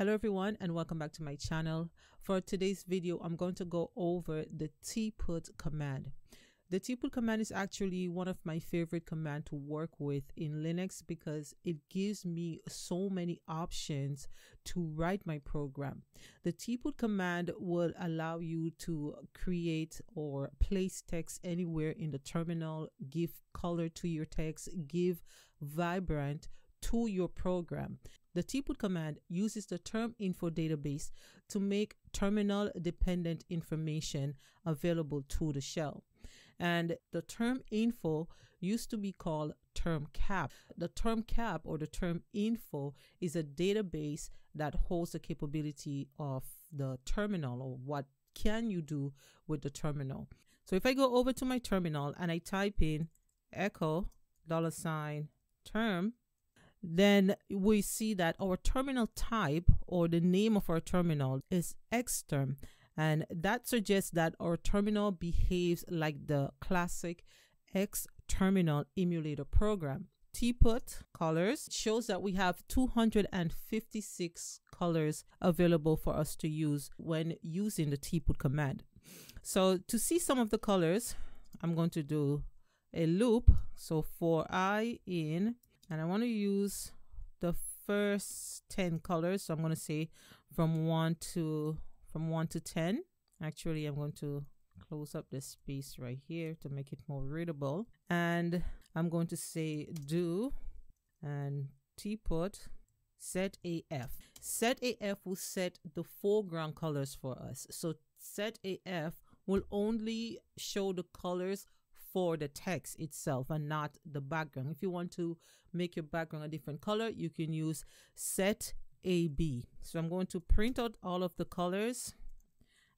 Hello everyone and welcome back to my channel. For today's video, I'm going to go over the tput command. The tput command is actually one of my favorite command to work with in Linux because it gives me so many options to write my program. The tput command will allow you to create or place text anywhere in the terminal, give color to your text, give vibrant to your program. The tput command uses the terminfo database to make terminal dependent information available to the shell. And the terminfo used to be called termcap. The termcap or the term info is a database that holds the capability of the terminal or what can you do with the terminal. So if I go over to my terminal and I type in echo dollar sign term then we see that our terminal type or the name of our terminal is xterm and that suggests that our terminal behaves like the classic X terminal emulator program. Tput colors shows that we have 256 colors available for us to use when using the tput command. So to see some of the colors, I'm going to do a loop. So for i in and I want to use the first 10 colors. So I'm going to say from 1 to from 1 to 10 actually I'm going to close up this space right here to make it more readable. And I'm going to say do and tput set AF set AF will set the foreground colors for us. So set AF will only show the colors for the text itself and not the background. If you want to make your background a different color, you can use set AB. So I'm going to print out all of the colors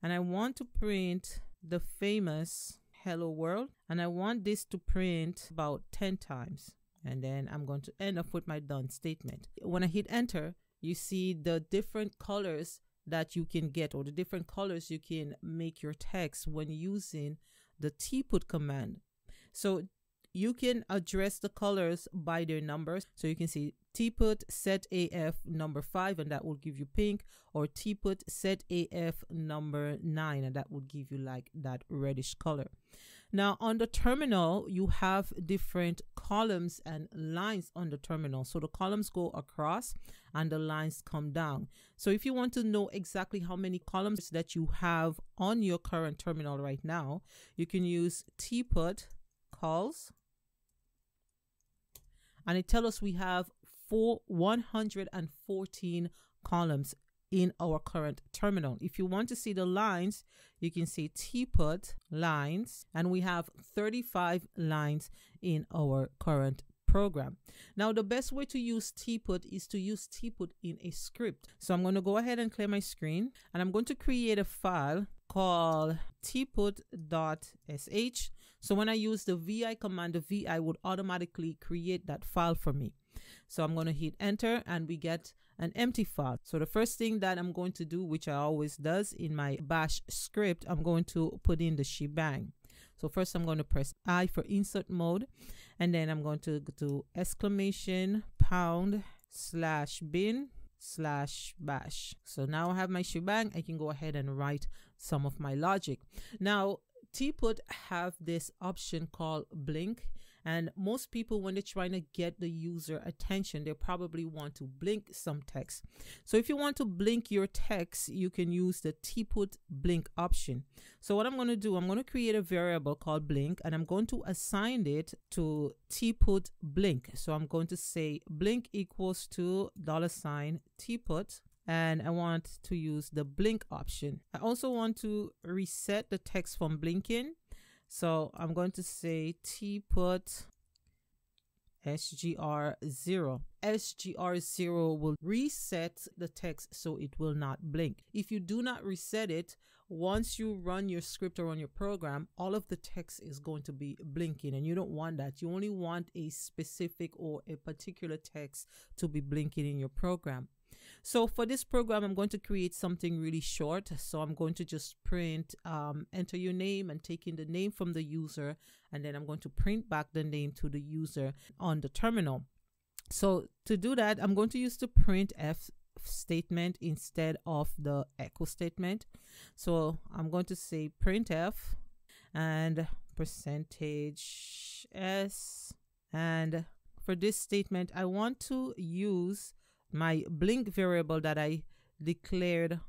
and I want to print the famous hello world and I want this to print about 10 times and then I'm going to end up with my done statement. When I hit enter, you see the different colors that you can get or the different colors you can make your text when using the tput command. So you can address the colors by their numbers. So you can see tput set AF number 5 and that will give you pink or tput set AF number 9 and that will give you like that reddish color. Now on the terminal you have different columns and lines on the terminal. So the columns go across and the lines come down. So if you want to know exactly how many columns that you have on your current terminal right now, you can use tput cols and it tells us we have four 114 columns in our current terminal. If you want to see the lines, you can see tput lines, and we have 35 lines in our current program. Now, the best way to use tput is to use tput in a script. So I'm going to go ahead and clear my screen, and I'm going to create a file called tput.sh. So when I use the vi command, the vi would automatically create that file for me. So I'm going to hit enter and we get an empty file. So the first thing that I'm going to do, which I always does in my bash script, I'm going to put in the shebang. So first I'm going to press I for insert mode and then I'm going to do exclamation pound slash bin slash bash. So now I have my shebang. I can go ahead and write some of my logic. Now Tput have this option called blink and most people, when they're trying to get the user attention, they probably want to blink some text. So if you want to blink your text, you can use the tput blink option. So what I'm going to do, I'm going to create a variable called blink and I'm going to assign it to tput blink. So I'm going to say blink equals to dollar sign tput and I want to use the blink option. I also want to reset the text from blinking so I'm going to say tput SGR0. SGR0 will reset the text so it will not blink. If you do not reset it, once you run your script or run your program, all of the text is going to be blinking and you don't want that. You only want a specific or a particular text to be blinking in your program. So for this program, I'm going to create something really short. So I'm going to just print, um, enter your name and take in the name from the user. And then I'm going to print back the name to the user on the terminal. So to do that, I'm going to use the printf statement instead of the echo statement. So I'm going to say printf and percentage s and for this statement I want to use my blink variable that I declared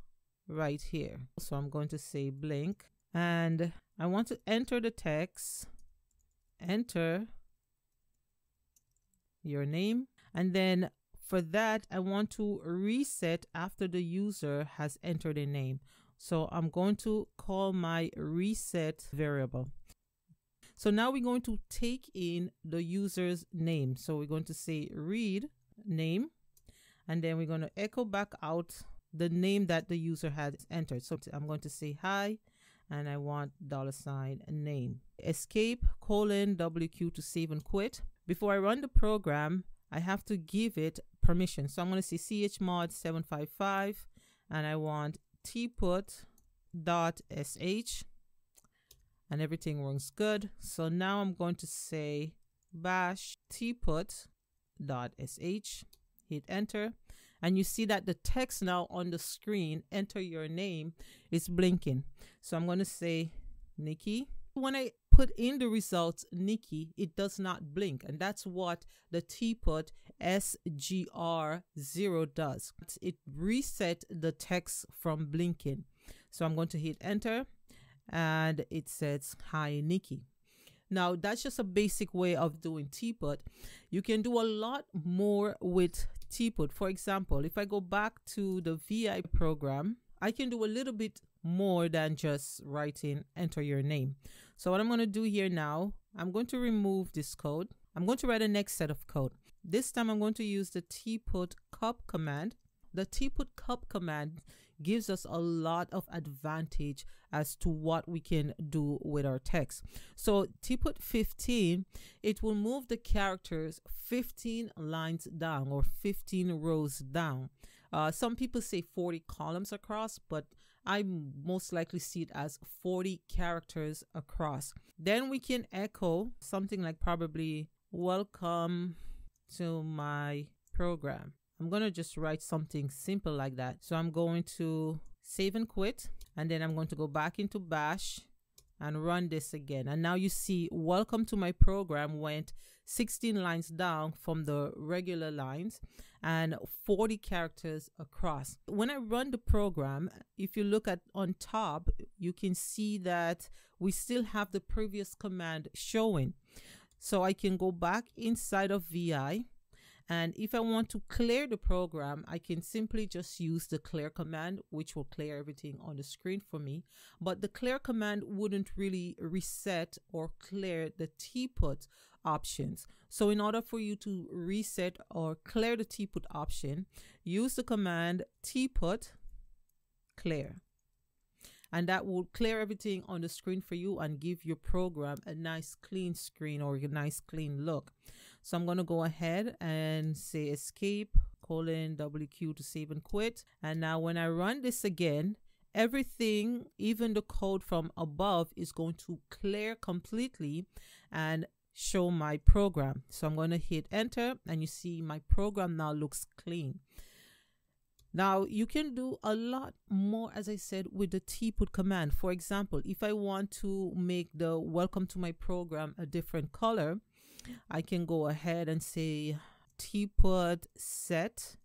right here. So I'm going to say blink and I want to enter the text, enter your name, and then for that, I want to reset after the user has entered a name. So I'm going to call my reset variable. So now we're going to take in the user's name. So we're going to say read name, and then we're going to echo back out the name that the user has entered. So I'm going to say hi, and I want dollar sign name. Escape colon WQ to save and quit. Before I run the program, I have to give it permission. So I'm going to say chmod 755 and I want tput dot sh and everything runs good. So now I'm going to say bash tput dot sh hit enter and you see that the text now on the screen enter your name is blinking. So i'm going to say nikki. When i put in the results nikki it does not blink and that's what the tput sgr0 does. It reset the text from blinking. So i'm going to hit enter and it says hi nikki now, that's just a basic way of doing tput. You can do a lot more with tput. For example, if I go back to the VI program, I can do a little bit more than just writing enter your name. So what I'm going to do here now, I'm going to remove this code. I'm going to write a next set of code. This time I'm going to use the tput cup command. The tput cup command gives us a lot of advantage as to what we can do with our text. So tput 15, it will move the characters 15 lines down or 15 rows down. Uh, some people say 40 columns across, but I most likely see it as 40 characters across. Then we can echo something like probably welcome to my program. I'm going to just write something simple like that. So I'm going to save and quit and then I'm going to go back into bash and run this again. And now you see welcome to my program went 16 lines down from the regular lines and 40 characters across. When I run the program, if you look at on top, you can see that we still have the previous command showing. So I can go back inside of VI and if I want to clear the program, I can simply just use the clear command, which will clear everything on the screen for me. But the clear command wouldn't really reset or clear the tput options. So in order for you to reset or clear the tput option, use the command tput clear and that will clear everything on the screen for you and give your program a nice clean screen or a nice clean look. So I'm going to go ahead and say escape colon WQ to save and quit. And now when I run this again, everything, even the code from above is going to clear completely and show my program. So I'm going to hit enter and you see my program now looks clean. Now you can do a lot more, as I said, with the tput command. For example, if I want to make the welcome to my program a different color, I can go ahead and say tput set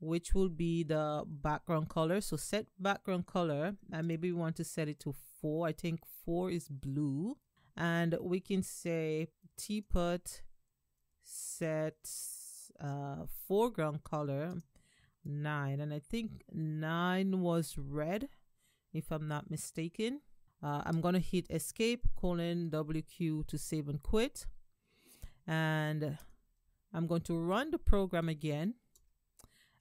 which will be the background color. So set background color and maybe we want to set it to four. I think four is blue. And we can say tput set uh, foreground color nine. And i think nine was red if i'm not mistaken. Uh, i'm gonna hit escape colon wq to save and quit and I'm going to run the program again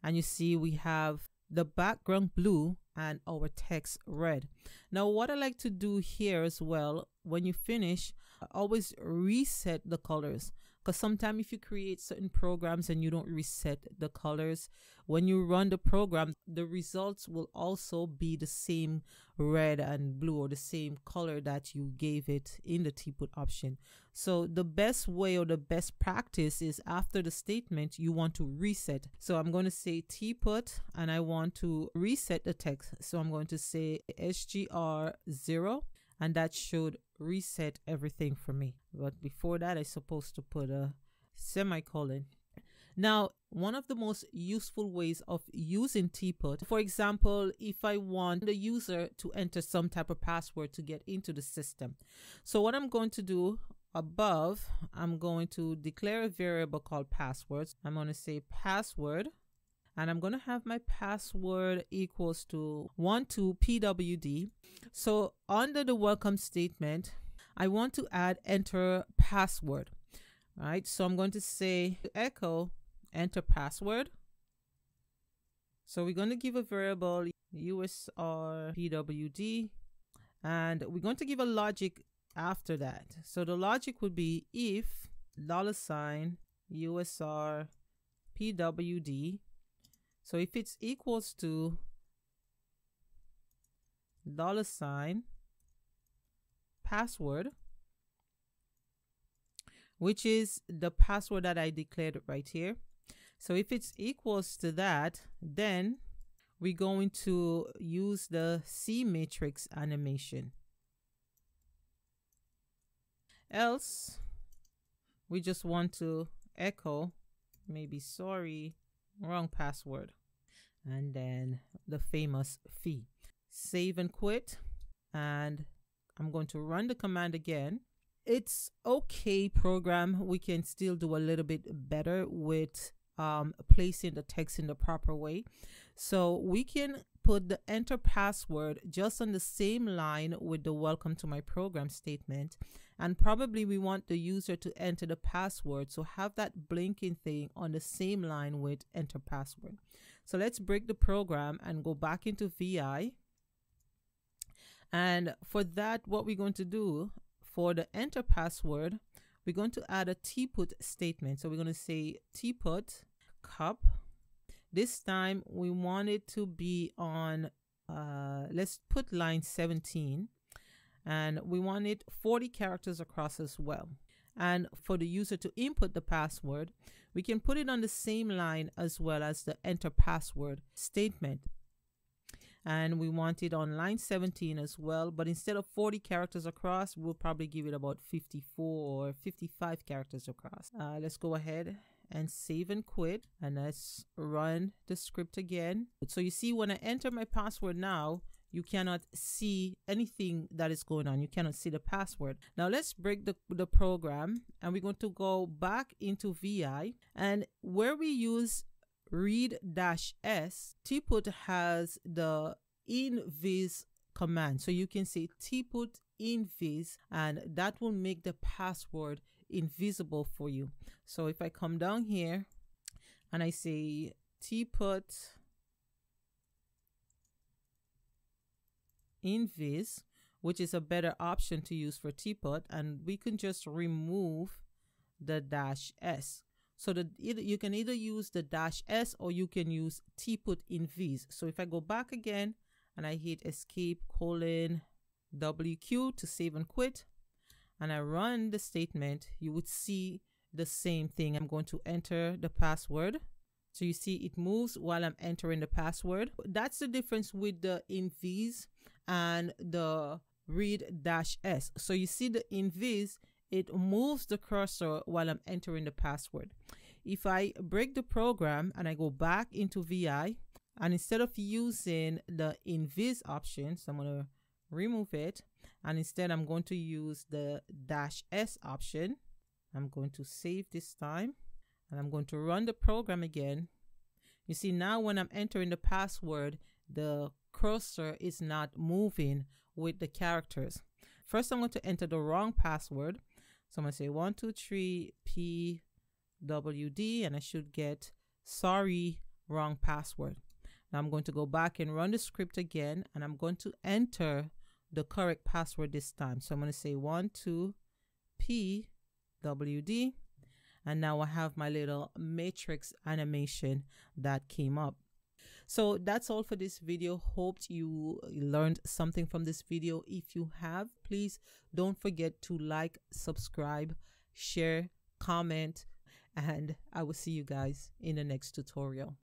and you see we have the background blue and our text red. Now what I like to do here as well when you finish always reset the colors because sometimes if you create certain programs and you don't reset the colors when you run the program the results will also be the same red and blue or the same color that you gave it in the tput option. So the best way or the best practice is after the statement you want to reset. So i'm going to say tput and i want to reset the text. So i'm going to say sgr 0 and that should reset everything for me. But before that, I'm supposed to put a semicolon. Now, one of the most useful ways of using tput, for example, if I want the user to enter some type of password to get into the system. So what I'm going to do above, I'm going to declare a variable called passwords. I'm going to say password and I'm going to have my password equals to 12pwd. So under the welcome statement, I want to add enter password. All right, so I'm going to say echo enter password. So we're going to give a variable USR PWD and we're going to give a logic after that. So the logic would be if dollar sign USR PWD so if it's equals to dollar sign password, which is the password that I declared right here. So if it's equals to that, then we're going to use the cmatrix animation. Else, we just want to echo, maybe sorry, wrong password and then the famous fi. Save and quit. And I'm going to run the command again. It's okay program. We can still do a little bit better with um, placing the text in the proper way. So we can put the enter password just on the same line with the welcome to my program statement. And probably we want the user to enter the password. So have that blinking thing on the same line with enter password. So let's break the program and go back into VI. And for that, what we're going to do for the enter password, we're going to add a tput statement. So we're going to say tput cup. This time we want it to be on, uh, let's put line 17 and we want it 40 characters across as well. And for the user to input the password, we can put it on the same line as well as the enter password statement. And we want it on line 17 as well. But instead of 40 characters across, we'll probably give it about 54 or 55 characters across. Uh, let's go ahead and save and quit. And let's run the script again. So you see when I enter my password now, you cannot see anything that is going on. You cannot see the password. Now let's break the, the program and we're going to go back into VI and where we use read dash S, tput has the invis command. So you can say tput invis and that will make the password invisible for you. So if I come down here and I say tput invis, which is a better option to use for tput, and we can just remove the dash s. So that either you can either use the dash s or you can use tput invis. So if I go back again and I hit escape colon wq to save and quit, and I run the statement, you would see the same thing. I'm going to enter the password. So you see it moves while I'm entering the password. That's the difference with the invis and the read dash S. So you see the invis, it moves the cursor while I'm entering the password. If I break the program and I go back into VI, and instead of using the invis option, so I'm to remove it, and instead I'm going to use the dash S option. I'm going to save this time, and I'm going to run the program again. You see now when I'm entering the password, the cursor is not moving with the characters. First, I'm going to enter the wrong password. So I'm going to say 123 PWD and I should get sorry, wrong password. Now I'm going to go back and run the script again and I'm going to enter the correct password this time. So I'm going to say one, 12 PWD and now I have my little matrix animation that came up. So that's all for this video. Hoped you learned something from this video. If you have, please don't forget to like, subscribe, share, comment, and I will see you guys in the next tutorial.